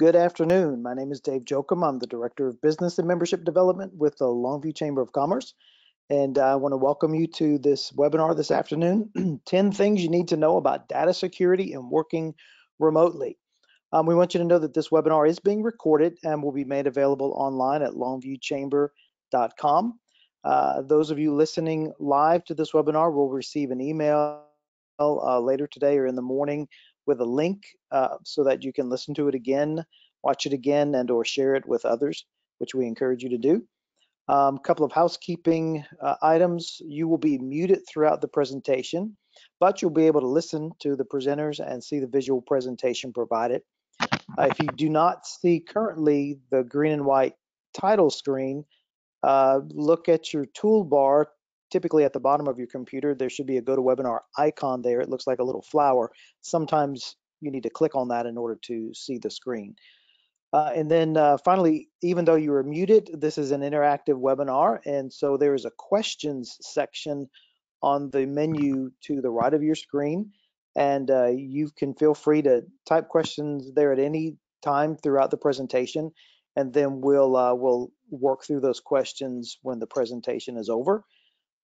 Good afternoon. My name is Dave Jochum. I'm the Director of Business and Membership Development with the Longview Chamber of Commerce. And I want to welcome you to this webinar this afternoon 10 things you need to know about data security and working remotely. Um, we want you to know that this webinar is being recorded and will be made available online at longviewchamber.com. Uh, those of you listening live to this webinar will receive an email uh, later today or in the morning with a link uh, so that you can listen to it again, watch it again, and or share it with others, which we encourage you to do. A um, couple of housekeeping uh, items. You will be muted throughout the presentation, but you'll be able to listen to the presenters and see the visual presentation provided. Uh, if you do not see currently the green and white title screen, uh, look at your toolbar typically at the bottom of your computer, there should be a GoToWebinar icon there. It looks like a little flower. Sometimes you need to click on that in order to see the screen. Uh, and then uh, finally, even though you are muted, this is an interactive webinar. And so there is a questions section on the menu to the right of your screen. And uh, you can feel free to type questions there at any time throughout the presentation. And then we'll, uh, we'll work through those questions when the presentation is over.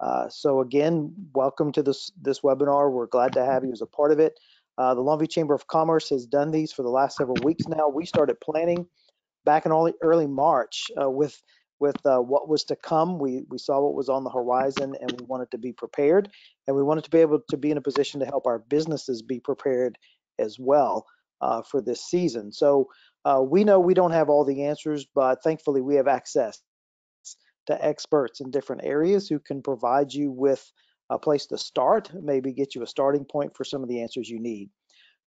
Uh, so again, welcome to this, this webinar. We're glad to have you as a part of it. Uh, the Longview Chamber of Commerce has done these for the last several weeks now. We started planning back in early, early March uh, with with uh, what was to come. We we saw what was on the horizon, and we wanted to be prepared, and we wanted to be able to be in a position to help our businesses be prepared as well uh, for this season. So uh, we know we don't have all the answers, but thankfully we have access to experts in different areas who can provide you with a place to start, maybe get you a starting point for some of the answers you need.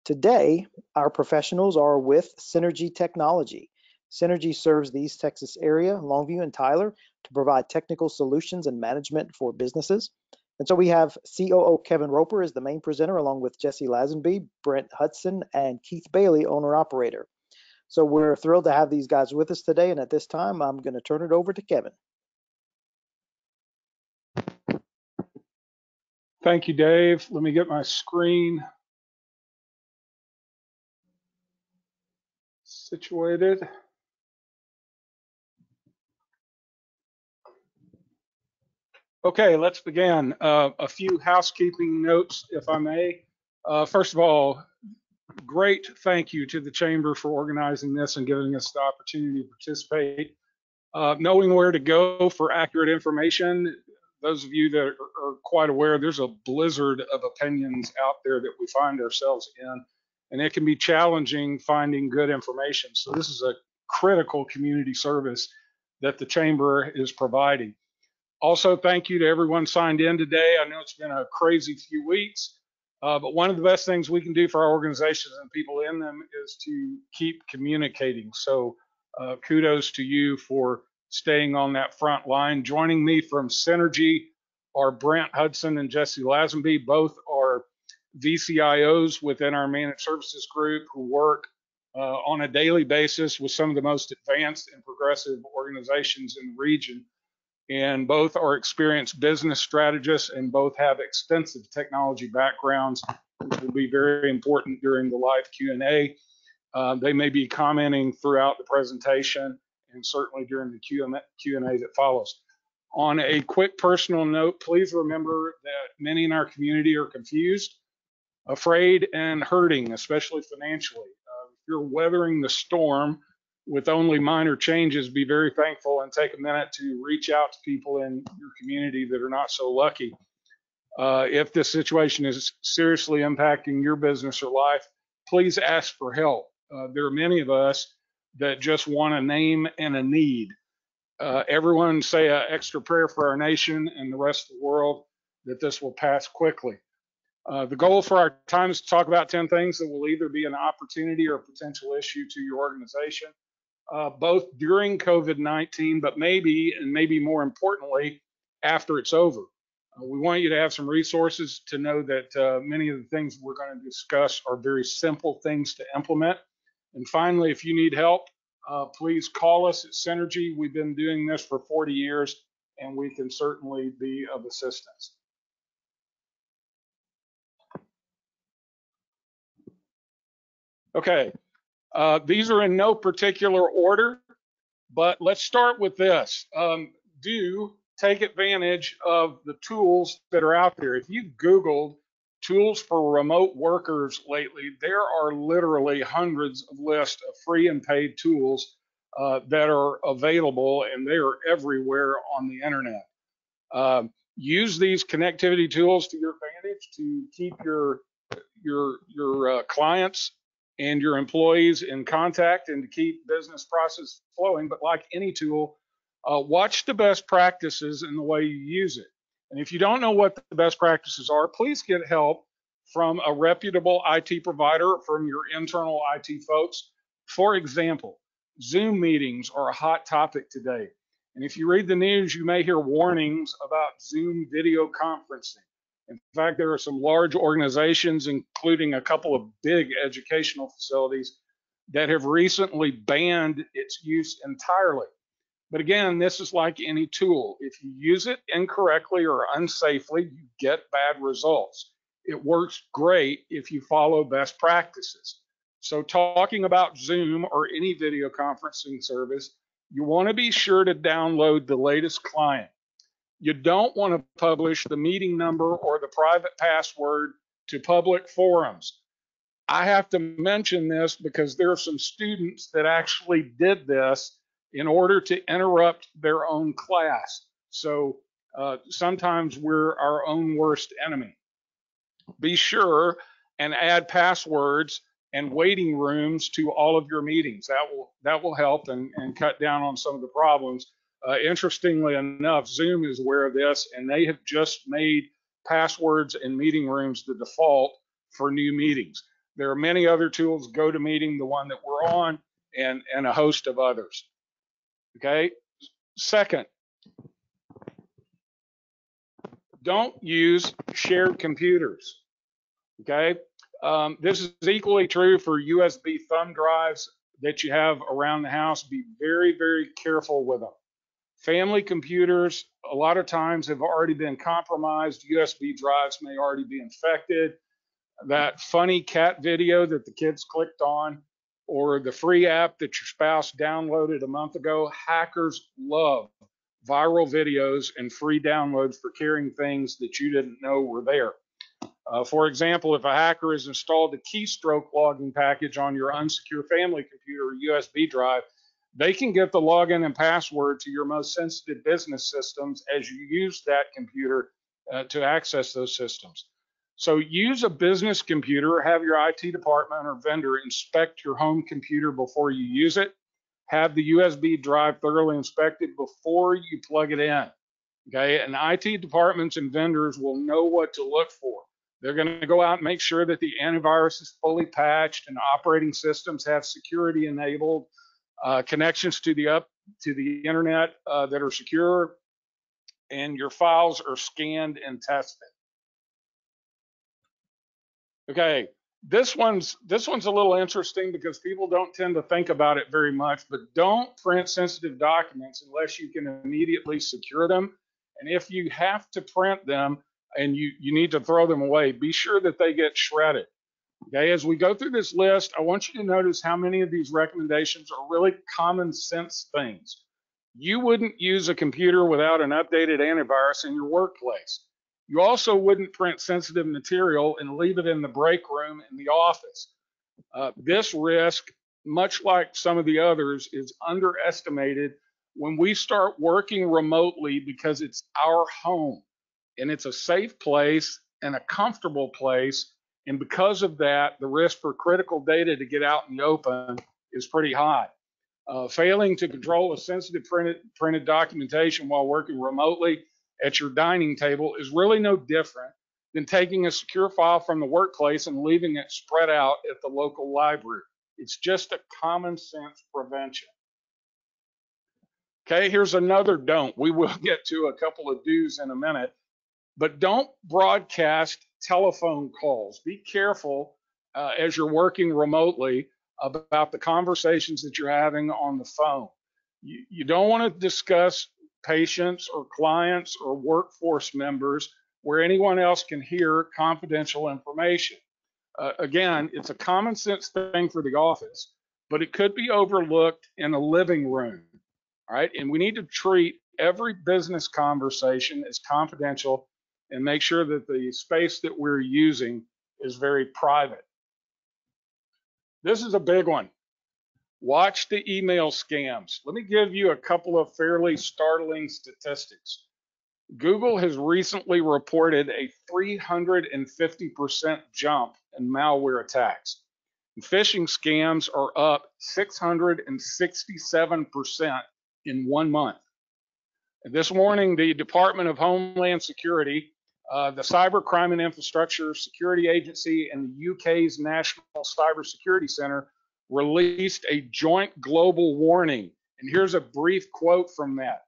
Today, our professionals are with Cynergy Technology. Cynergy serves the East Texas area, Longview and Tyler, to provide technical solutions and management for businesses. And so we have COO Kevin Roper as the main presenter, along with Jesse Lazenby, Brent Hudson, and Keith Bailey, owner operator. So we're thrilled to have these guys with us today. And at this time, I'm going to turn it over to Kevin. Thank you, Dave. Let me get my screen situated. Okay, let's begin. Uh, a few housekeeping notes, if I may. Uh, first of all, great thank you to the Chamber for organizing this and giving us the opportunity to participate. Uh, knowing where to go for accurate information those of you that are, are, quite aware, there's a blizzard of opinions out there that we find ourselves in, and it can be challenging finding good information. So this is a critical community service that the chamber is providing. Also, thank you to everyone signed in today. I know it's been a crazy few weeks, uh, but one of the best things we can do for our organizations and people in them is to keep communicating. So uh, kudos to you for staying on that front line. Joining me from Cynergy are Brent Hudson and Jesse Lazenby. Both are VCIOs within our managed services group who work uh, on a daily basis with some of the most advanced and progressive organizations in the region. And both are experienced business strategists and both have extensive technology backgrounds, which will be very important during the live Q&A. Uh, they may be commenting throughout the presentation and certainly during the Q&A that follows. On a quick personal note, please remember that many in our community are confused, afraid, and hurting, especially financially. Uh, if you're weathering the storm with only minor changes, be very thankful and take a minute to reach out to people in your community that are not so lucky. Uh, if this situation is seriously impacting your business or life, please ask for help. Uh, there are many of us that just want a name and a need. Uh, everyone say an extra prayer for our nation and the rest of the world that this will pass quickly. Uh, the goal for our time is to talk about 10 things that will either be an opportunity or a potential issue to your organization, uh, both during COVID 19, but maybe, and maybe more importantly, after it's over. Uh, we want you to have some resources to know that uh, many of the things we're going to discuss are very simple things to implement. And finally, if you need help, uh, please call us at Cynergy. We've been doing this for 40 years and we can certainly be of assistance. Okay, Uh, these are in no particular order, but let's start with this. Um, do take advantage of the tools that are out there. If you Googled tools for remote workers lately, there are literally hundreds of lists of free and paid tools uh, that are available and they are everywhere on the internet. Um, use these connectivity tools to your advantage to keep your your your uh, clients and your employees in contact and to keep business process flowing. But like any tool, uh, watch the best practices in the way you use it. And if you don't know what the best practices are, please get help from a reputable IT provider, from your internal IT folks. For example, Zoom meetings are a hot topic today. And if you read the news, you may hear warnings about Zoom video conferencing. In fact, there are some large organizations, including a couple of big educational facilities, that have recently banned its use entirely. But again, this is like any tool. If you use it incorrectly or unsafely, you get bad results. It works great if you follow best practices. So, talking about Zoom or any video conferencing service, you want to be sure to download the latest client. You don't want to publish the meeting number or the private password to public forums. I have to mention this because there are some students that actually did this in order to interrupt their own class. So uh, sometimes we're our own worst enemy. Be sure and add passwords and waiting rooms to all of your meetings. That will that will help and, and cut down on some of the problems. Uh, interestingly enough, Zoom is aware of this, and they have just made passwords and meeting rooms the default for new meetings. There are many other tools, GoToMeeting, the one that we're on, and, and a host of others. Okay. Second, don't use shared computers. Okay. Um, this is equally true for USB thumb drives that you have around the house. Be very, very careful with them. Family computers, a lot of times, have already been compromised. USB drives may already be infected. That funny cat video that the kids clicked on, or the free app that your spouse downloaded a month ago, hackers love viral videos and free downloads for carrying things that you didn't know were there. Uh, for example, if a hacker has installed a keystroke logging package on your unsecure family computer or USB drive, they can get the login and password to your most sensitive business systems as you use that computer uh, to access those systems. So use a business computer, have your IT department or vendor inspect your home computer before you use it. Have the USB drive thoroughly inspected before you plug it in. Okay, and IT departments and vendors will know what to look for. They're going to go out and make sure that the antivirus is fully patched and operating systems have security enabled, uh, connections to the up to the internet uh, that are secure, and your files are scanned and tested. Okay, this one's this one's a little interesting because people don't tend to think about it very much, but don't print sensitive documents unless you can immediately secure them. And if you have to print them, and you, you need to throw them away, be sure that they get shredded. Okay, as we go through this list, I want you to notice how many of these recommendations are really common sense things. You wouldn't use a computer without an updated antivirus in your workplace. You also wouldn't print sensitive material and leave it in the break room in the office. Uh, this risk, much like some of the others, is underestimated when we start working remotely because it's our home and it's a safe place and a comfortable place. And because of that, the risk for critical data to get out in the open is pretty high. Uh, failing to control a sensitive printed, printed documentation while working remotely at your dining table is really no different than taking a secure file from the workplace and leaving it spread out at the local library. It's just a common sense prevention. Okay, here's another don't. We will get to a couple of do's in a minute. But don't broadcast telephone calls. Be careful uh, as you're working remotely about the conversations that you're having on the phone. You, you don't want to discuss patients or clients or workforce members where anyone else can hear confidential information. Uh, again, it's a common sense thing for the office, but it could be overlooked in a living room. right? And we need to treat every business conversation as confidential and make sure that the space that we're using is very private. This is a big one. Watch the email scams. Let me give you a couple of fairly startling statistics. Google has recently reported a 350% jump in malware attacks. And phishing scams are up 667% in one month. This morning, the Department of Homeland Security, uh, the Cybercrime and Infrastructure Security Agency, and the UK's National Cybersecurity Center released a joint global warning. And here's a brief quote from that.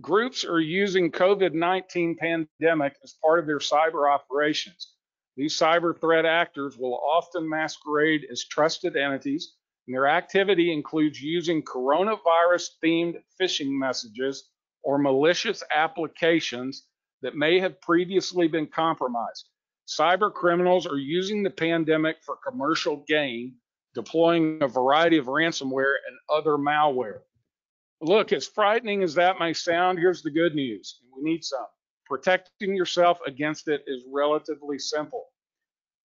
Groups are using COVID-19 pandemic as part of their cyber operations. These cyber threat actors will often masquerade as trusted entities, and their activity includes using coronavirus themed phishing messages or malicious applications that may have previously been compromised. Cyber criminals are using the pandemic for commercial gain, deploying a variety of ransomware and other malware. Look, as frightening as that may sound, here's the good news. We need some. Protecting yourself against it is relatively simple.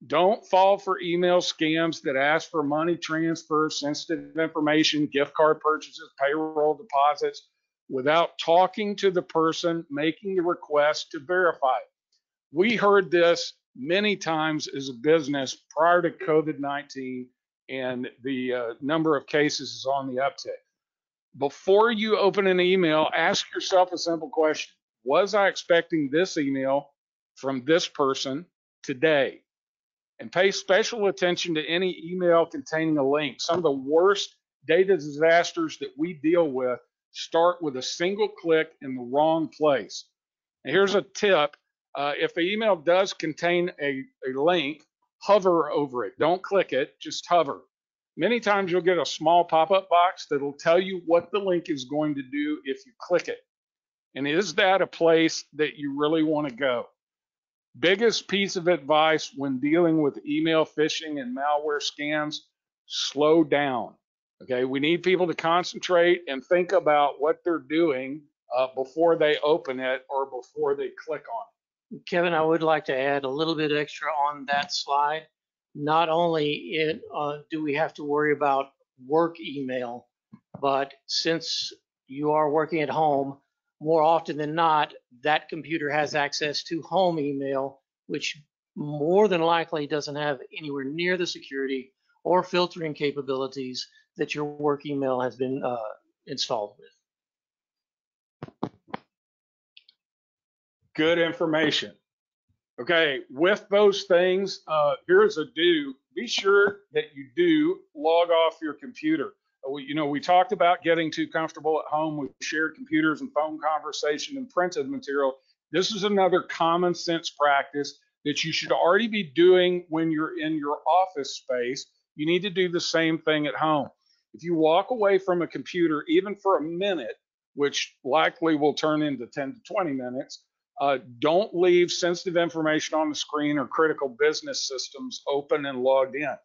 Don't fall for email scams that ask for money transfer, sensitive information, gift card purchases, payroll deposits without talking to the person making the request to verify. It. We heard this many times as a business prior to COVID 19, and the uh, number of cases is on the uptick before you open an email, ask yourself a simple question Was I expecting this email from this person today? And pay special attention to any email containing a link. Some of the worst data disasters that we deal with start with a single click in the wrong place. And here's a tip uh, if the email does contain a, a link, hover over it. Don't click it, just hover. Many times you'll get a small pop-up box that'll tell you what the link is going to do if you click it. And is that a place that you really want to go? Biggest piece of advice when dealing with email phishing and malware scams, slow down. Okay, we need people to concentrate and think about what they're doing uh, before they open it or before they click on it. Kevin, I would like to add a little bit extra on that slide not only in, uh, do we have to worry about work email, but since you are working at home, more often than not, that computer has access to home email, which more than likely doesn't have anywhere near the security or filtering capabilities that your work email has been uh, installed with. Good information. Okay, with those things, uh, here's a do. Be sure that you do log off your computer. Uh, we, you know, we talked about getting too comfortable at home with shared computers and phone conversation and printed material. This is another common sense practice that you should already be doing when you're in your office space. You need to do the same thing at home. If you walk away from a computer, even for a minute, which likely will turn into 10 to 20 minutes, uh, don't leave sensitive information on the screen or critical business systems open and logged in.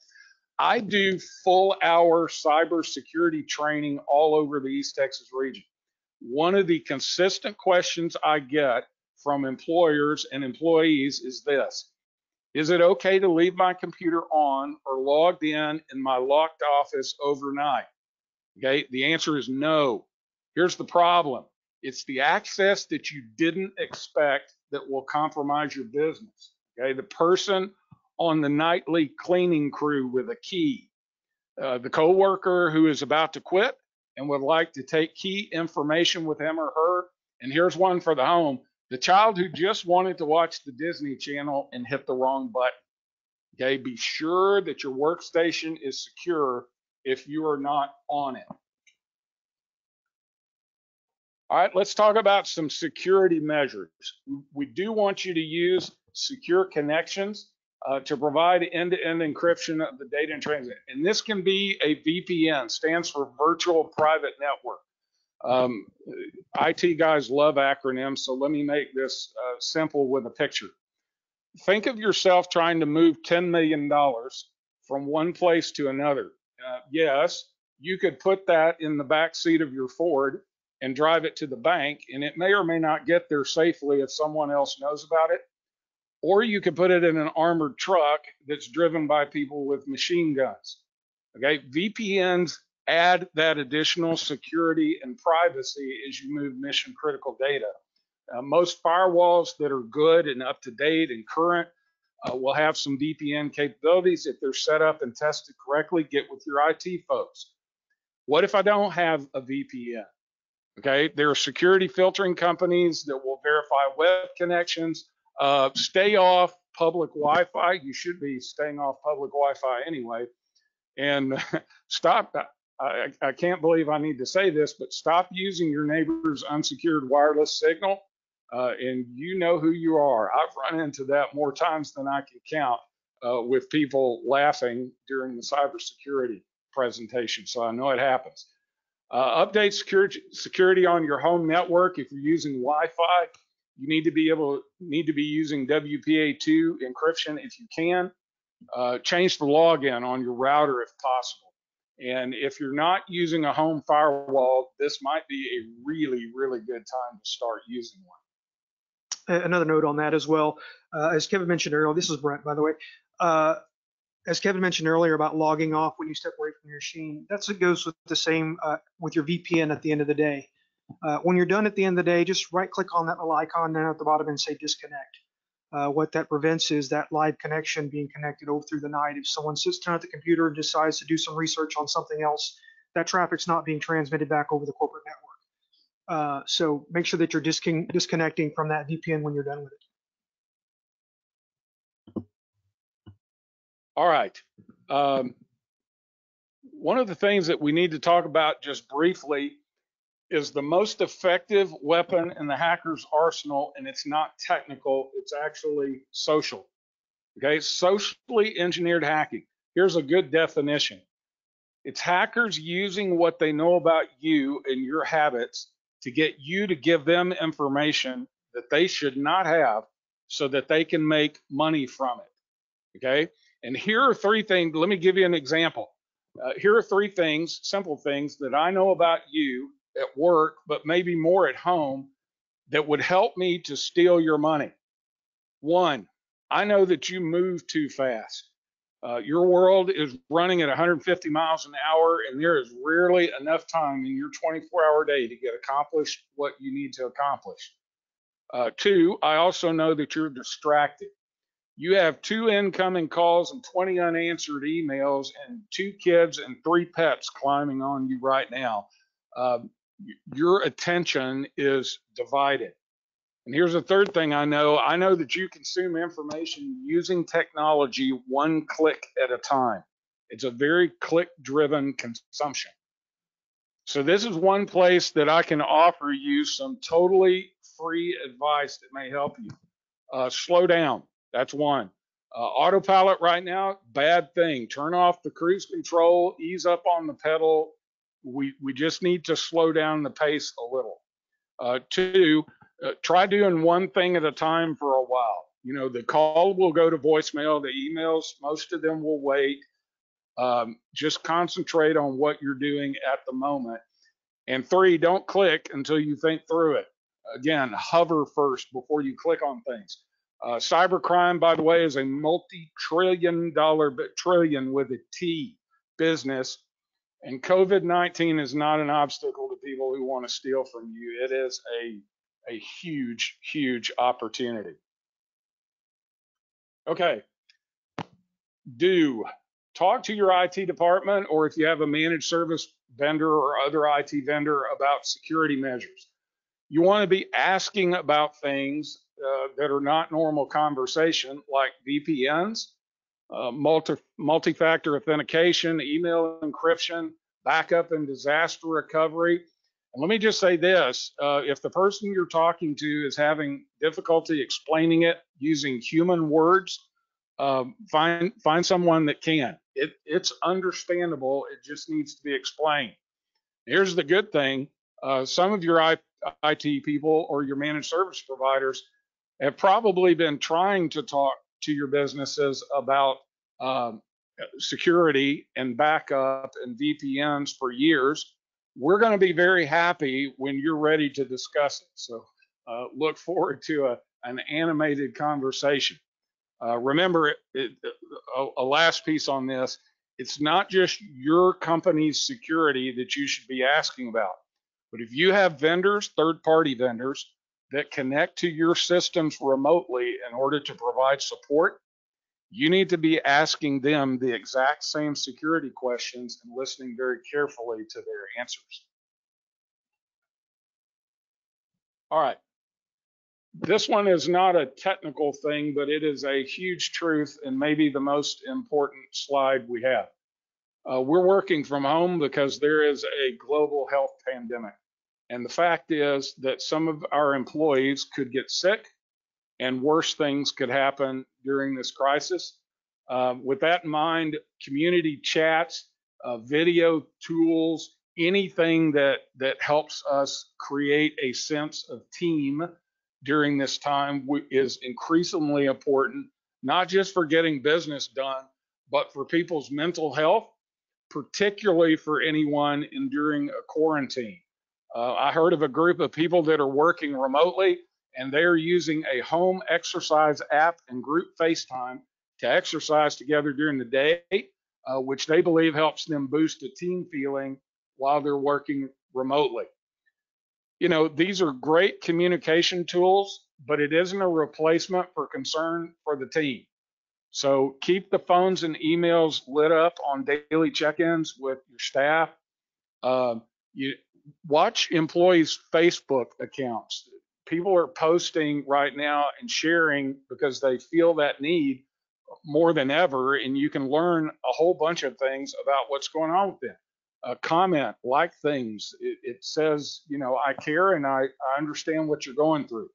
I do full hour cybersecurity training all over the East Texas region. One of the consistent questions I get from employers and employees is this Is it okay to leave my computer on or logged in in my locked office overnight? Okay, the answer is no. Here's the problem it's the access that you didn't expect that will compromise your business. Okay, the person on the nightly cleaning crew with a key, uh, the coworker who is about to quit and would like to take key information with him or her. And here's one for the home: the child who just wanted to watch the Disney Channel and hit the wrong button. Okay, be sure that your workstation is secure if you are not on it. All right, let's talk about some security measures. We do want you to use secure connections uh, to provide end-to-end encryption of the data in transit. And this can be a VPN, stands for Virtual Private Network. Um, IT guys love acronyms, so let me make this uh, simple with a picture. Think of yourself trying to move $10 million from one place to another. uh, yes, you could put that in the back seat of your Ford and drive it to the bank, and it may or may not get there safely if someone else knows about it. Or you could put it in an armored truck that's driven by people with machine guns. Okay, VPNs add that additional security and privacy as you move mission critical data. Uh, most firewalls that are good and up to date and current uh, will have some VPN capabilities. If they're set up and tested correctly, get with your IT folks. What if I don't have a VPN? Okay, there are security filtering companies that will verify web connections. Uh, stay off public Wi-Fi. You should be staying off public Wi-Fi anyway. And stop. I, I can't believe I need to say this, but stop using your neighbor's unsecured wireless signal. Uh, and you know who you are. I've run into that more times than I can count uh, with people laughing during the cybersecurity presentation. So I know it happens. Uh, update security, security on your home network. If you're using Wi-Fi, you need to be able need to be using WPA2 encryption if you can. Uh, change the login on your router if possible. And if you're not using a home firewall, this might be a really, really good time to start using one. Another note on that as well, uh, as Kevin mentioned earlier, this is Brent, by the way. Uh, as Kevin mentioned earlier about logging off when you step away from your machine, that's what goes with the same uh, with your VPN at the end of the day. Uh, when you're done at the end of the day, just right click on that little icon down at the bottom and say disconnect. Uh, what that prevents is that live connection being connected over through the night. If someone sits down at the computer and decides to do some research on something else, that traffic's not being transmitted back over the corporate network. Uh, so make sure that you're discon disconnecting from that VPN when you're done with it. All right. Um, one of the things that we need to talk about just briefly is the most effective weapon in the hacker's arsenal, and it's not technical, it's actually social. Okay, socially engineered hacking. Here's a good definition it's hackers using what they know about you and your habits to get you to give them information that they should not have so that they can make money from it. Okay, and here are three things. Let me give you an example. Uh, here are three things, simple things that I know about you at work, but maybe more at home that would help me to steal your money. One, I know that you move too fast. Uh, your world is running at 150 miles an hour, and there is rarely enough time in your 24 hour day to get accomplished what you need to accomplish. Uh, two, I also know that you're distracted. You have two incoming calls and 20 unanswered emails, and two kids and three pets climbing on you right now. Um, your attention is divided. And here's the third thing I know I know that you consume information using technology one click at a time. It's a very click driven consumption. So, this is one place that I can offer you some totally free advice that may help you. Uh, slow down. That's one. Uh, autopilot right now, bad thing. Turn off the cruise control, ease up on the pedal, we we just need to slow down the pace a little. Uh, two, uh, try doing one thing at a time for a while. You know, the call will go to voicemail, the emails, most of them will wait. Um, just concentrate on what you're doing at the moment. And three, don't click until you think through it. Again, hover first before you click on things. Uh, cybercrime, by the way, is a multi-trillion dollar, but trillion with a T business and COVID 19 is not an obstacle to people who want to steal from you. It is a, a huge, huge opportunity. Okay. Do talk to your IT department or if you have a managed service vendor or other IT vendor about security measures. You want to be asking about things uh, that are not normal conversation, like VPNs, uh, multi multi-factor authentication, email encryption, backup and disaster recovery. And let me just say this: uh, if the person you're talking to is having difficulty explaining it using human words, um, find find someone that can. It, it's understandable. It just needs to be explained. Here's the good thing: uh, some of your IT people or your managed service providers have probably been trying to talk to your businesses about um, security and backup and VPNs for years. We're going to be very happy when you're ready to discuss it. So uh, look forward to a, an animated conversation. Uh, remember, it, it, a, a last piece on this it's not just your company's security that you should be asking about. But if you have vendors, third party vendors, that connect to your systems remotely in order to provide support, you need to be asking them the exact same security questions and listening very carefully to their answers. All right. This one is not a technical thing, but it is a huge truth and maybe the most important slide we have. Uh, we're working from home because there is a global health pandemic. And the fact is that some of our employees could get sick and worse things could happen during this crisis. Uh, with that in mind, community chats, uh, video tools, anything that, that helps us create a sense of team during this time is increasingly important, not just for getting business done, but for people's mental health, particularly for anyone enduring a quarantine. Uh, I heard of a group of people that are working remotely and they're using a home exercise app and group FaceTime to exercise together during the day, uh, which they believe helps them boost a team feeling while they're working remotely. You know, these are great communication tools, but it isn't a replacement for concern for the team. So keep the phones and emails lit up on daily check-ins with your staff. Uh, you watch employees' Facebook accounts. People are posting right now and sharing because they feel that need more than ever, and you can learn a whole bunch of things about what's going on with them. Uh, comment, like things. It, it, says, you know, I care and I, I understand what you're going through.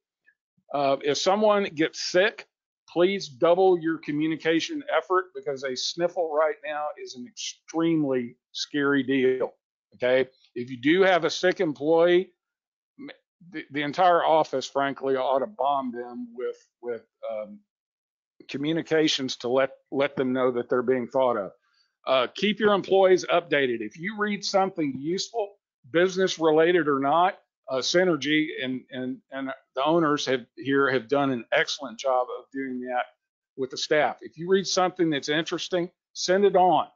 Uh, if someone gets sick, please double your communication effort because a sniffle right now is an extremely scary deal. Okay. If you do have a sick employee, the, the entire office, frankly, ought to bomb them with with um, communications to let let them know that they're being thought of. Uh, keep your employees updated. If you read something useful, business related or not, uh, Cynergy and and and the owners have here have done an excellent job of doing that with the staff. If you read something that's interesting, send it on.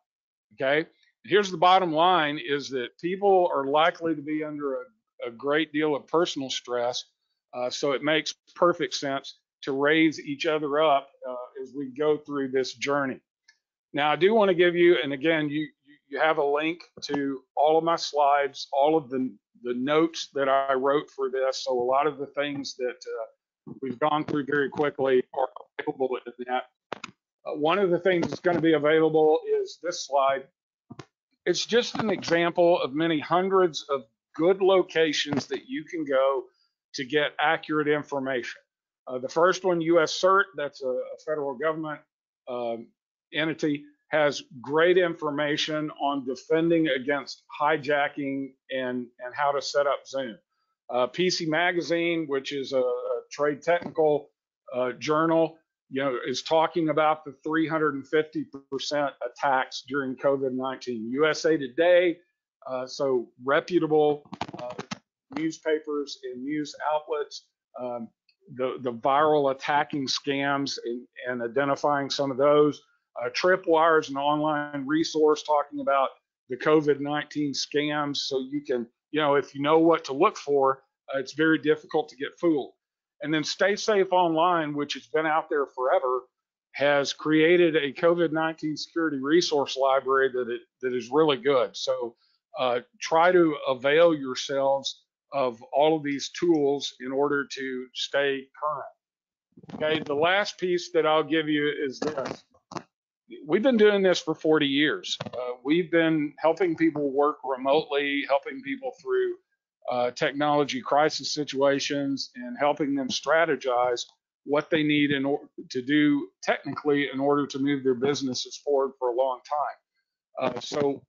Okay. Here's the bottom line: is that people are likely to be under a, a great deal of personal stress, uh, so it makes perfect sense to raise each other up uh, as we go through this journey. Now, I do want to give you, and again, you you have a link to all of my slides, all of the the notes that I wrote for this. So a lot of the things that uh, we've gone through very quickly are available in that. Uh, one of the things that's going to be available is this slide. It's just an example of many hundreds of good locations that you can go to get accurate information. Uh, the first one, US CERT, that's a, a federal government um, entity has great information on defending against hijacking and, and how to set up Zoom. Uh, PC Magazine, which is a, a trade technical uh, journal, you know, is talking about the 350% attacks during COVID-19. USA Today, uh, so reputable uh, newspapers and news outlets, um, the, the viral attacking scams and, and identifying some of those. Uh, Tripwire is an online resource talking about the COVID-19 scams. So you can, you know, if you know what to look for, uh, it's very difficult to get fooled. And then Stay Safe Online, which has been out there forever, has created a COVID-19 security resource library that it, that is really good. So uh, try to avail yourselves of all of these tools in order to stay current. Okay, the last piece that I'll give you is this we've been doing this for 40 years. Uh, we've been helping people work remotely, helping people through uh, technology crisis situations, and helping them strategize what they need in to do technically in order to move their businesses forward for a long time. Uh, so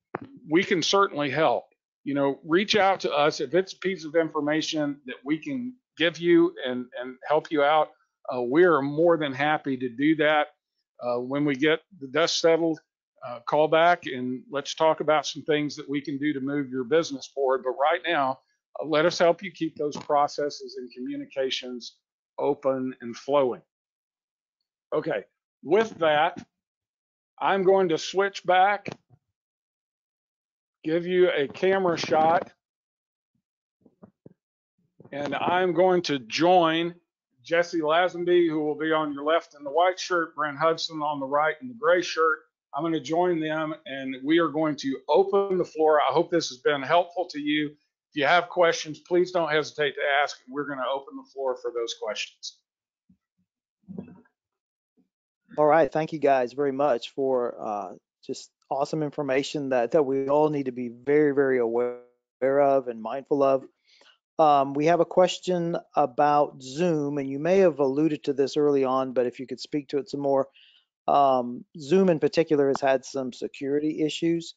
we can certainly help. You know, reach out to us if it's a piece of information that we can give you and, and help you out. Uh, we are more than happy to do that uh, when we get the dust settled, uh, call back and let's talk about some things that we can do to move your business forward. But right now, let us help you keep those processes and communications open and flowing. Okay, with that, I'm going to switch back, give you a camera shot, and I'm going to join Jesse Lazenby, who will be on your left in the white shirt, Brent Hudson on the right in the gray shirt. I'm going to join them and we are going to open the floor. I hope this has been helpful to you. If you have questions, please don't hesitate to ask. We're going to open the floor for those questions. All right, thank you guys very much for uh, just awesome information that that we all need to be very very aware of and mindful of. Um, we have a question about Zoom, and you may have alluded to this early on, but if you could speak to it some more. Um, Zoom in particular has had some security issues,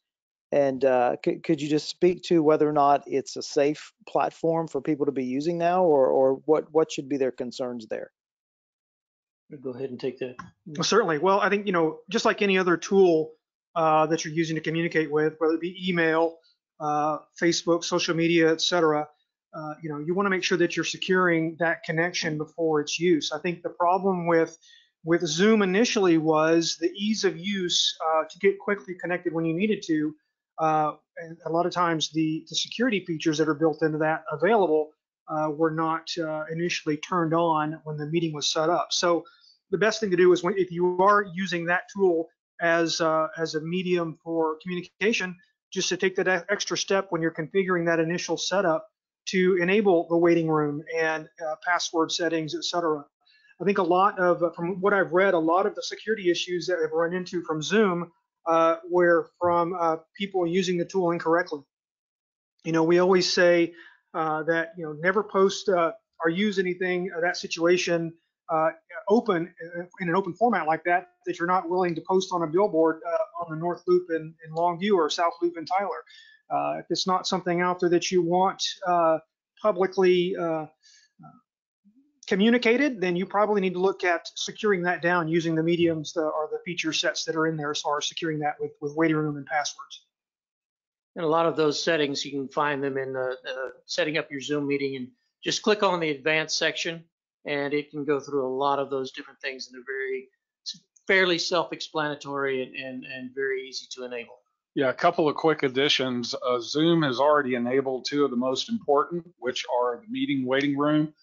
and uh, could, could you just speak to whether or not it's a safe platform for people to be using now, or or what what should be their concerns there? Go ahead and take that. Well, certainly. Well, I think, you know, just like any other tool uh, that you're using to communicate with, whether it be email, uh, Facebook, social media, et cetera, uh, you know, you want to make sure that you're securing that connection before its use. I think the problem with with Zoom initially was the ease of use uh, to get quickly connected when you needed to. Uh, and a lot of times the, the security features that are built into that available uh, were not uh, initially turned on when the meeting was set up. So the best thing to do is when, if you are using that tool as uh, as a medium for communication, just to take that extra step when you're configuring that initial setup to enable the waiting room and uh, password settings, et cetera. I think a lot of, from what I've read, a lot of the security issues that I've run into from Zoom uh, were from uh, people using the tool incorrectly. You know, we always say uh, that, you know, never post uh, or use anything of that situation uh, open uh, in an open format like that that you're not willing to post on a billboard uh, on the North Loop in, in Longview or South Loop in Tyler. Uh, if it's not something out there that you want uh, publicly uh, communicated, then you probably need to look at securing that down using the mediums the, or the feature sets that are in there as far as securing that with, with waiting room and passwords. And a lot of those settings, you can find them in the, uh, setting up your Zoom meeting and just click on the advanced section and it can go through a lot of those different things and they're very, fairly self-explanatory and, and, and very easy to enable. Yeah, a couple of quick additions. Uh, Zoom has already enabled two of the most important, which are the meeting waiting room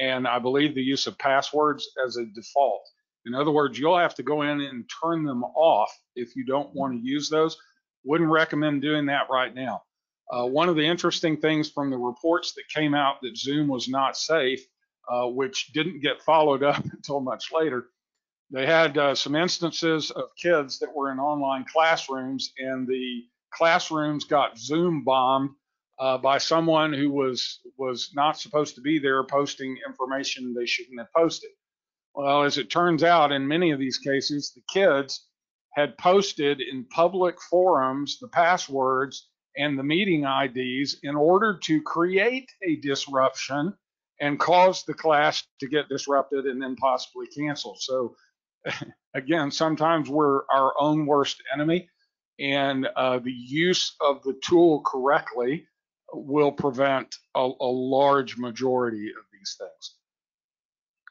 and I believe the use of passwords as a default. In other words, you'll have to go in and turn them off if you don't want to use those. Wouldn't recommend doing that right now. Uh, one of the interesting things from the reports that came out that Zoom was not safe, uh, which didn't get followed up until much later, they had uh, some instances of kids that were in online classrooms and the classrooms got Zoom bombed uh, by someone who was was not supposed to be there posting information they shouldn't have posted. Well, as it turns out, in many of these cases, the kids had posted in public forums the passwords and the meeting IDs in order to create a disruption and cause the class to get disrupted and then possibly canceled. So again, sometimes we're our own worst enemy and uh, the use of the tool correctly will prevent a, a large majority of these things.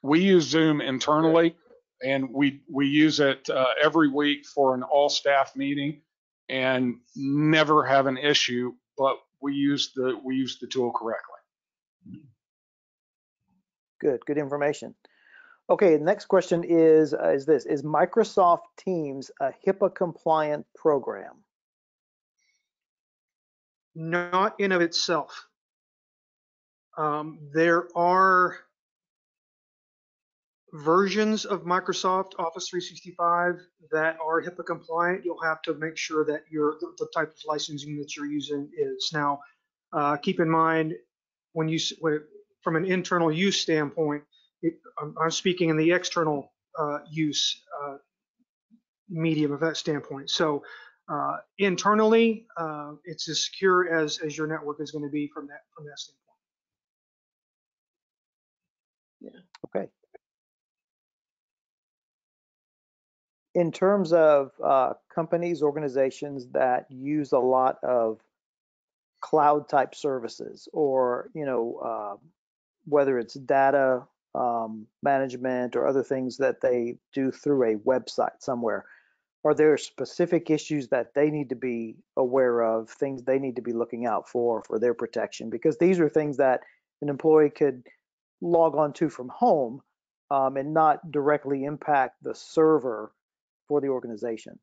We use Zoom internally and we, we use it uh, every week for an all staff meeting and never have an issue, but we use the, we use the tool correctly. Good, good information. Okay, next question is, uh, is this, is Microsoft Teams a HIPAA compliant program? Not in of itself. Um, there are versions of Microsoft Office 365 that are HIPAA compliant. You'll have to make sure that your the, the type of licensing that you're using is. Now, uh, keep in mind when you when, from an internal use standpoint, it, I'm, I'm, speaking in the external uh, use uh, medium of that standpoint. So uh, internally, uh, it's as secure as, as your network is going to be from that from that standpoint. Yeah. Okay. in terms of uh, companies, organizations that use a lot of cloud type services or, you know, uh, whether it's data um, management or other things that they do through a website somewhere, are there specific issues that they need to be aware of, things they need to be looking out for for their protection? Because these are things that an employee could log on to from home um, and not directly impact the server for the organization.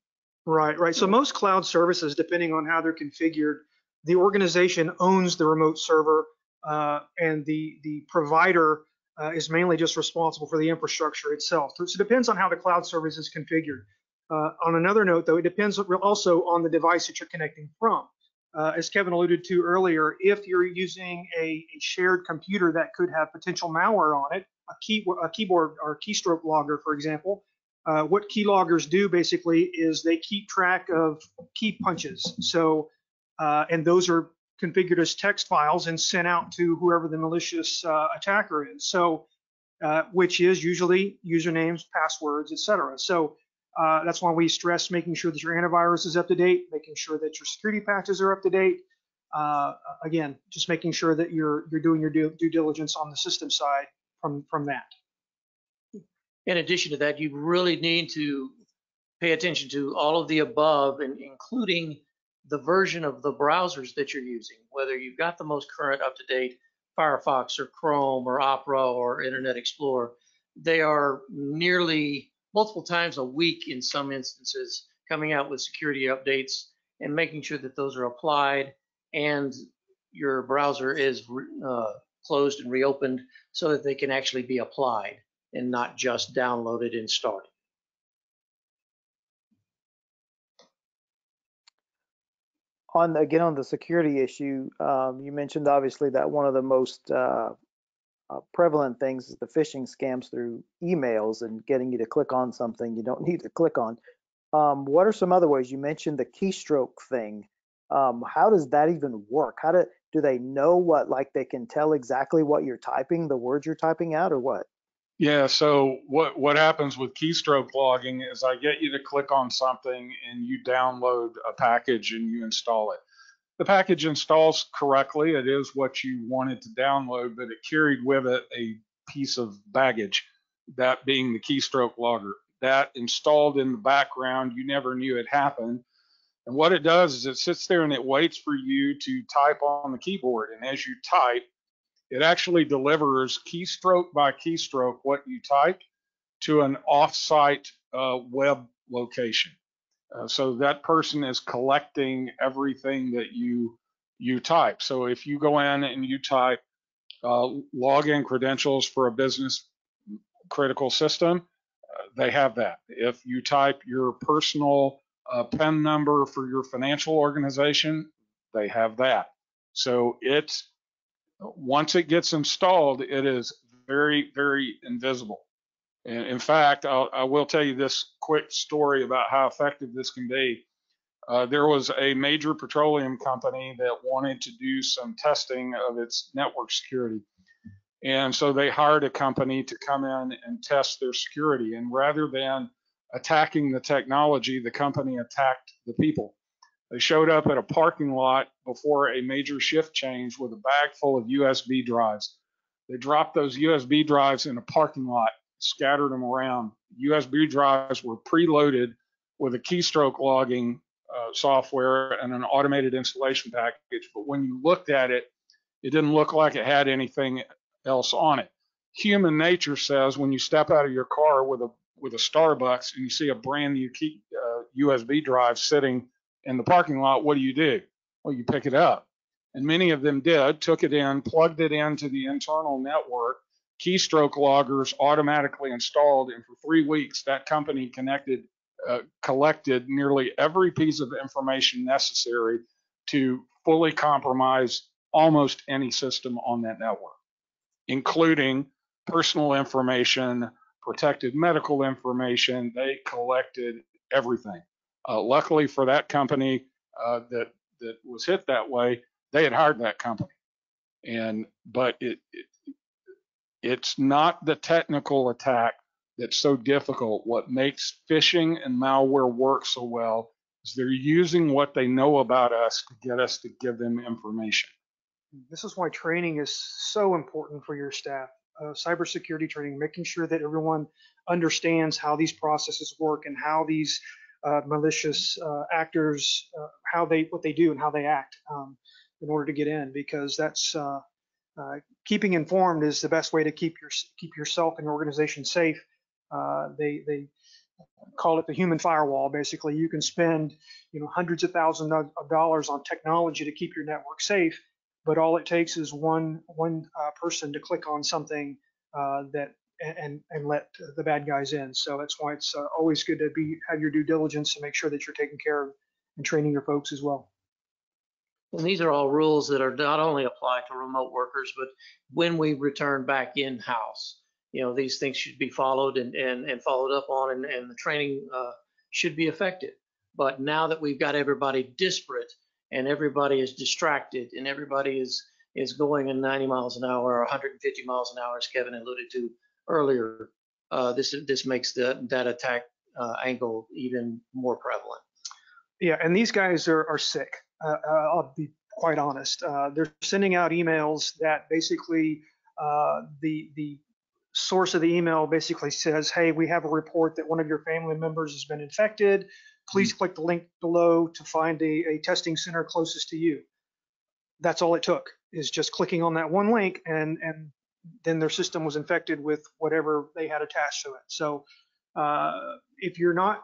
Right, right. So most cloud services, depending on how they're configured, the organization owns the remote server uh, and the, the provider uh, is mainly just responsible for the infrastructure itself. So it depends on how the cloud service is configured. Uh, on another note, though, it depends also on the device that you're connecting from. Uh, as Kevin alluded to earlier, if you're using a, a, shared computer that could have potential malware on it, a, key, a keyboard or keystroke logger, for example, uh, what keyloggers do basically is they keep track of key punches. So, uh, and those are configured as text files and sent out to whoever the malicious uh, attacker is. So, uh, which is usually usernames, passwords, etc. So uh, that's why we stress making sure that your antivirus is up to date, making sure that your security patches are up to date. Uh, again, just making sure that you're you're doing your due, due diligence on the system side from from that. In addition to that, you really need to pay attention to all of the above, and including the version of the browsers that you're using, whether you've got the most current up-to-date Firefox or Chrome or Opera or Internet Explorer. They are nearly multiple times a week in some instances coming out with security updates and making sure that those are applied and your browser is uh, closed and reopened so that they can actually be applied and not just downloaded and started. on again on the security issue, um, you mentioned obviously that one of the most uh, uh, prevalent things is the phishing scams through emails and getting you to click on something you don't need to click on. Um, what are some other ways? You mentioned the keystroke thing. Um, how does that even work? How do do they know what like they can tell exactly what you're typing, the words you're typing out, or what? Yeah, so what what happens with keystroke logging is I get you to click on something and you download a package and you install it. The package installs correctly. It is what you wanted to download, but it carried with it a piece of baggage, that being the keystroke logger. That installed in the background, you never knew it happened. And what it does is it sits there and it waits for you to type on the keyboard. And as you type, it actually delivers keystroke by keystroke what you type to an offsite uh, web location. Uh, so that person is collecting everything that you you type. So if you go in and you type uh, login credentials for a business critical system, uh, they have that. If you type your personal uh, PIN number for your financial organization, they have that. So it's once it gets installed, it is very, very invisible. And in fact, I'll, I will tell you this quick story about how effective this can be. Uh, there was a major petroleum company that wanted to do some testing of its network security. And so they hired a company to come in and test their security. And rather than attacking the technology, the company attacked the people. They showed up at a parking lot before a major shift change with a bag full of USB drives. They dropped those USB drives in a parking lot, scattered them around. USB drives were preloaded with a keystroke logging uh, software and an automated installation package. But when you looked at it, it didn't look like it had anything else on it. Human nature says when you step out of your car with a with a Starbucks and you see a brand new key, uh, USB drive sitting in the parking lot, what do you do? Well, you pick it up. And many of them did, took it in, plugged it into the internal network, keystroke loggers automatically installed, and for three weeks, that company connected, uh, collected nearly every piece of information necessary to fully compromise almost any system on that network, including personal information, protected medical information. They collected everything. Uh, luckily for that company uh, that that was hit that way, they had hired that company. And but it, it it's not the technical attack that's so difficult, what makes phishing and malware work so well is they're using what they know about us to get us to give them information. This is why training is so important for your staff. Uh, cybersecurity training, making sure that everyone understands how these processes work and how these uh, malicious uh, actors, uh, how they, what they do and how they act um, in order to get in, because that's uh, keeping informed is the best way to keep your keep yourself and your organization safe. Uh, they they call it the human firewall. Basically, you can spend you know hundreds of thousands of dollars on technology to keep your network safe, but all it takes is one one uh, person to click on something uh, that and and let the bad guys in. So that's why it's uh, always good to be have your due diligence to make sure that you're taking care of and training your folks as well. And these are all rules that are not only apply to remote workers, but when we return back in-house. You know, these things should be followed and, and, and followed up on and, and the training uh, should be effective. But now that we've got everybody disparate and everybody is distracted and everybody is, is going in 90 miles an hour or 150 miles an hour, as Kevin alluded to earlier, uh, this, this makes the, that attack uh, angle even more prevalent. Yeah, and these guys are, are sick. Uh, uh, I'll be quite honest. Uh, they're sending out emails that basically uh, the the source of the email basically says, "Hey, we have a report that one of your family members has been infected. Please click the link below to find a, a testing center closest to you." That's all it took is just clicking on that one link, and and then their system was infected with whatever they had attached to it. So uh, if you're not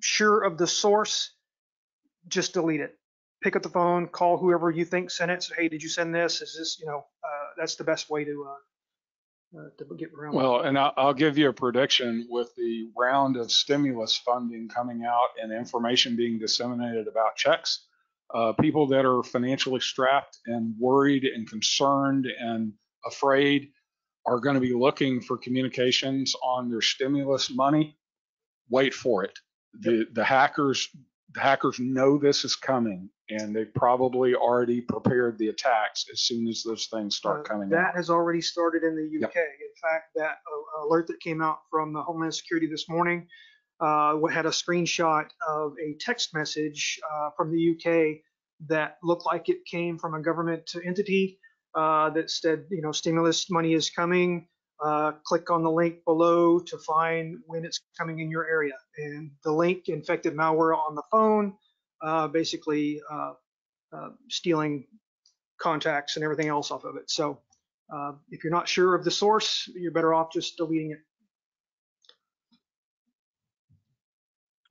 sure of the source, just delete it. Pick up the phone, call whoever you think sent it. Say, hey, did you send this? Is this, you know, uh, that's the best way to uh, uh, to get around. Well, and I'll, I'll give you a prediction with the round of stimulus funding coming out and information being disseminated about checks. Uh, people that are financially strapped and worried and concerned and afraid are going to be looking for communications on their stimulus money. Wait for it. The the hackers the hackers know this is coming and they probably already prepared the attacks as soon as those things start Uh, coming that out. has already started in the Yep. UK. In fact, that uh, alert that came out from the Homeland Security this morning uh, had a screenshot of a text message uh, from the UK that looked like it came from a government entity uh, that said, you know, stimulus money is coming. Uh, click on the link below to find when it's coming in your area. And the link infected malware on the phone, uh, basically uh, uh, stealing contacts and everything else off of it. So uh, if you're not sure of the source, you're better off just deleting it.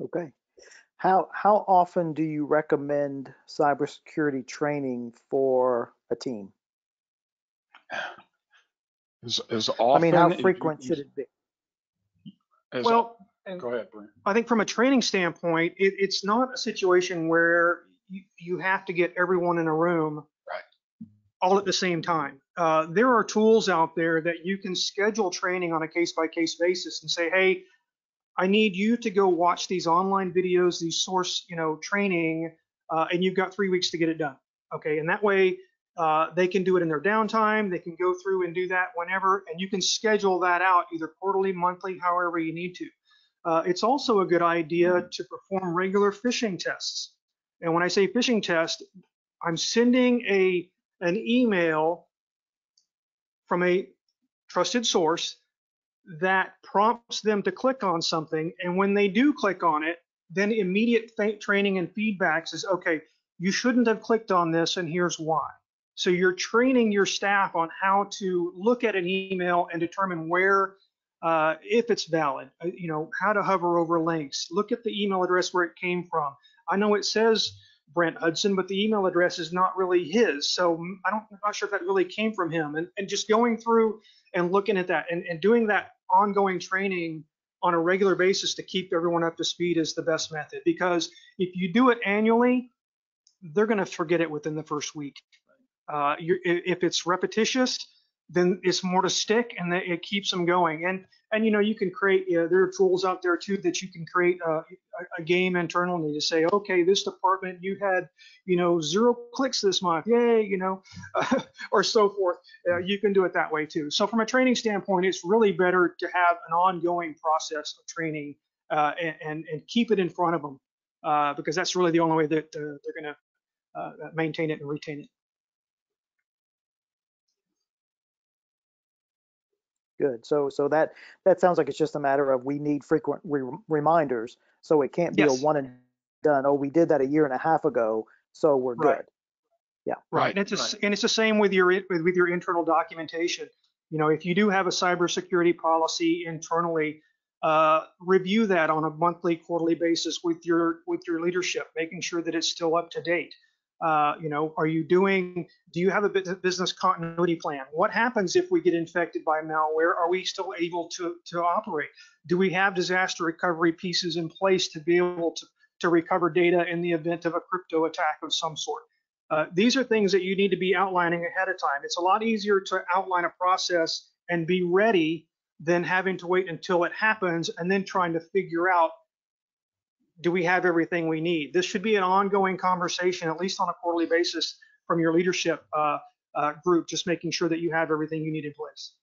Okay. How how often do you recommend cybersecurity training for a team? As, as I mean, how frequent should it be? as- Well, and Go ahead, Brent. I think from a training standpoint, it, it's not a situation where you, you have to get everyone in a room Right. all at the same time. Uh, there are tools out there that you can schedule training on a case by case basis and say, hey, I need you to go watch these online videos, these source, you know, training, uh, and you've got three weeks to get it done. Okay, and that way uh, they can do it in their downtime. They can go through and do that whenever, and you can schedule that out either quarterly, monthly, however you need to. Uh, it's also a good idea to perform regular phishing tests. And when I say phishing test, I'm sending a an email from a trusted source that prompts them to click on something. And when they do click on it, then immediate training and feedback says, okay, you shouldn't have clicked on this, and here's why. So you're training your staff on how to look at an email and determine where uh, if it's valid, uh, you know, how to hover over links, look at the email address where it came from. I know it says Brent Hudson, but the email address is not really his. So mm, I don't, I'm not sure if that really came from him. And, and just going through and looking at that and, and doing that ongoing training on a regular basis to keep everyone up to speed is the best method. Because if you do it annually, they're going to forget it within the first week. Uh, if it's repetitious, then it's more to stick and it keeps them going. And And you know, you can create. You know, there are tools out there too that you can create a, a, a game internally to say, okay, this department you had, you know, zero clicks this month, yay, you know, or so forth. Uh, you can do it that way too. So from a training standpoint, it's really better to have an ongoing process of training uh, and, and and keep it in front of them uh, because that's really the only way that uh, they're going to uh, maintain it and retain it. Good. So, so that, that sounds like it's just a matter of we need frequent re- reminders. So it can't be a one and done. Oh, we did that a year and a half ago, so we're Right. good. Yeah. Right. And it's, a s and it's the same with your, with, with your internal documentation. You know, if you do have a cybersecurity policy internally, uh, review that on a monthly, quarterly basis with your, with your leadership, making sure that it's still up to date. Uh, you know, are you doing, do you have a business continuity plan? What happens if we get infected by malware? Are we still able to, to operate? Do we have disaster recovery pieces in place to be able to, to recover data in the event of a crypto attack of some sort? Uh, these are things that you need to be outlining ahead of time. It's a lot easier to outline a process and be ready than having to wait until it happens and then trying to figure out do we have everything we need? This should be an ongoing conversation, at least on a quarterly basis, from your leadership uh, uh, group, just making sure that you have everything you need in place.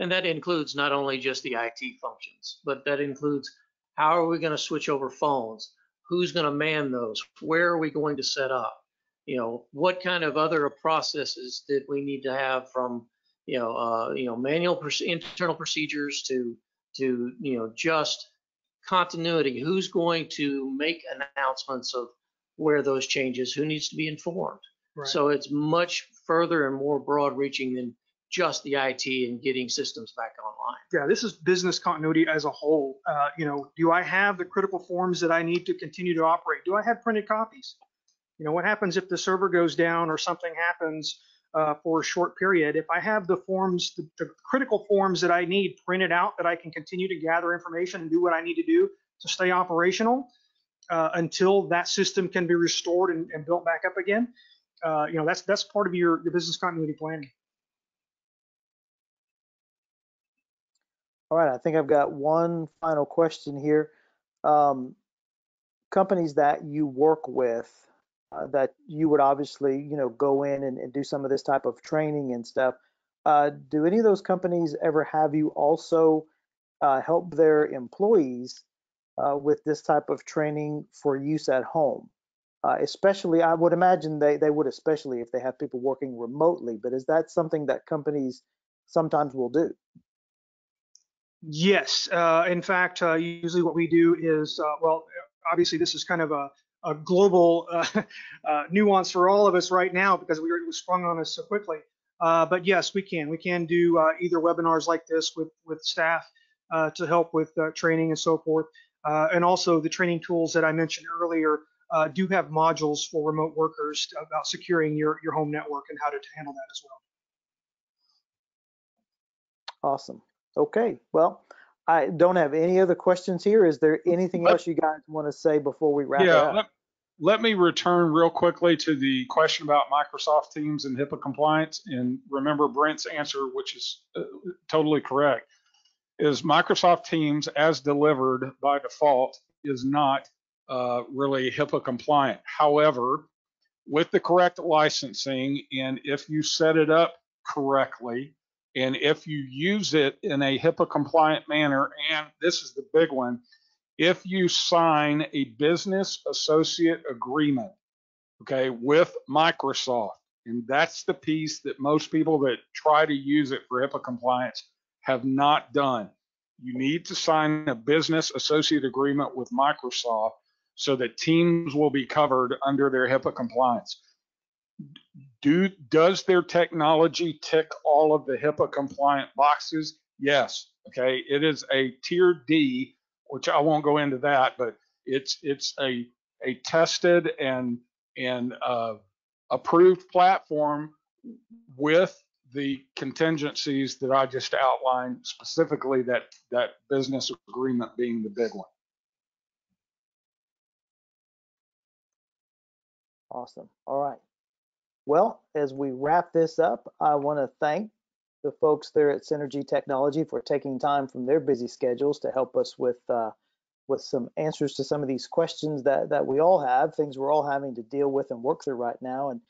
And that includes not only just the IT functions, but that includes how are we going to switch over phones? Who's going to man those? Where are we going to set up? You know, what kind of other processes that we need to have from, you know, uh, you know, manual internal procedures to, to, you know, just continuity. Who's going to make announcements of where those changes? Who needs to be informed? So it's much further and more broad reaching than just the IT and getting systems back online. yeah, this is business continuity as a whole. Uh, you know, do I have the critical forms that I need to continue to operate? Do I have printed copies? You know, what happens if the server goes down or something happens uh, for a short period? If I have the forms, the, the critical forms that I need printed out that I can continue to gather information and do what I need to do to stay operational uh, until that system can be restored and, and built back up again. Uh, you know, that's that's part of your, your business continuity planning. All right, I think I've got one final question here. Um, companies that you work with, uh, that you would obviously, you know, go in and, and do some of this type of training and stuff. Uh, do any of those companies ever have you also uh, help their employees uh, with this type of training for use at home? Uh, especially, I would imagine they, they would, especially if they have people working remotely. But is that something that companies sometimes will do? Yes, in fact, usually what we do is, well, obviously this is kind of a, a global uh, uh, nuance for all of us right now because we were sprung on us so quickly. Uh, but yes, we can. We can do either webinars like this with with staff to help with training and so forth, and also the training tools that I mentioned earlier do have modules for remote workers about securing your your home network and how to handle that as well. Awesome. Okay. Well, I don't have any other questions here. Is there anything else you guys want to say before we wrap Yeah, up? let, let me return real quickly to the question about Microsoft Teams and HIPAA compliance. And remember Brent's answer, which is uh, totally correct, is Microsoft Teams as delivered by default is not uh, really HIPAA compliant. However, with the correct licensing and if you set it up correctly, and if you use it in a HIPAA compliant manner, and this is the big one, if you sign a business associate agreement, okay, with Microsoft, and that's the piece that most people that try to use it for HIPAA compliance have not done. You need to sign a business associate agreement with Microsoft so that teams will be covered under their HIPAA compliance. Do, does their technology tick all of the HIPAA compliant boxes? Yes. Okay. It is a tier D, which I won't go into that, but it's it's a a tested and and uh, approved platform with the contingencies that I just outlined, specifically that that business agreement being the big one. Awesome. All right. Well, as we wrap this up, I want to thank the folks there at Cynergy Technology for taking time from their busy schedules to help us with uh, with some answers to some of these questions that that we all have, things we're all having to deal with and work through right now. And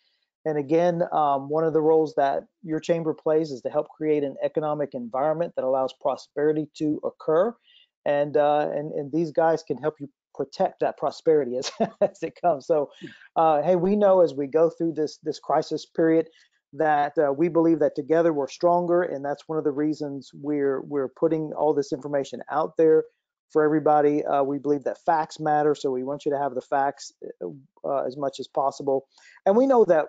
and again, um, one of the roles that your chamber plays is to help create an economic environment that allows prosperity to occur. And uh, and and these guys can help you protect that prosperity as, as it comes. So, uh, hey, we know as we go through this this crisis period that uh, we believe that together we're stronger, and that's one of the reasons we're we're putting all this information out there for everybody. Uh, we believe that facts matter, so we want you to have the facts uh, as much as possible. And we know that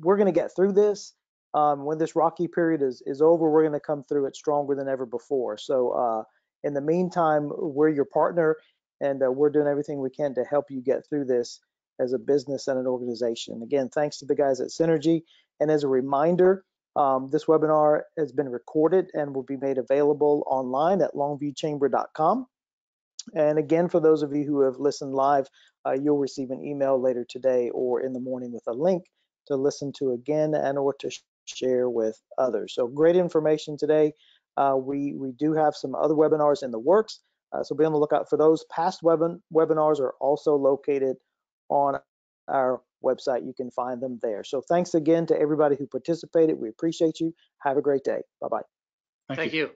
we're going to get through this. Um, when this rocky period is is over, we're going to come through it stronger than ever before. So, uh, in the meantime, we're your partner and uh, we're doing everything we can to help you get through this as a business and an organization. Again, thanks to the guys at Cynergy. And as a reminder, um, this webinar has been recorded and will be made available online at longviewchamber.com. And again, for those of you who have listened live, uh, you'll receive an email later today or in the morning with a link to listen to again and or to share with others. So great information today. Uh, we, we do have some other webinars in the works. Uh, so be on the lookout for those. Past webin webinars are also located on our website. You can find them there. So thanks again to everybody who participated. We appreciate you. Have a great day. Bye-bye. Thank you.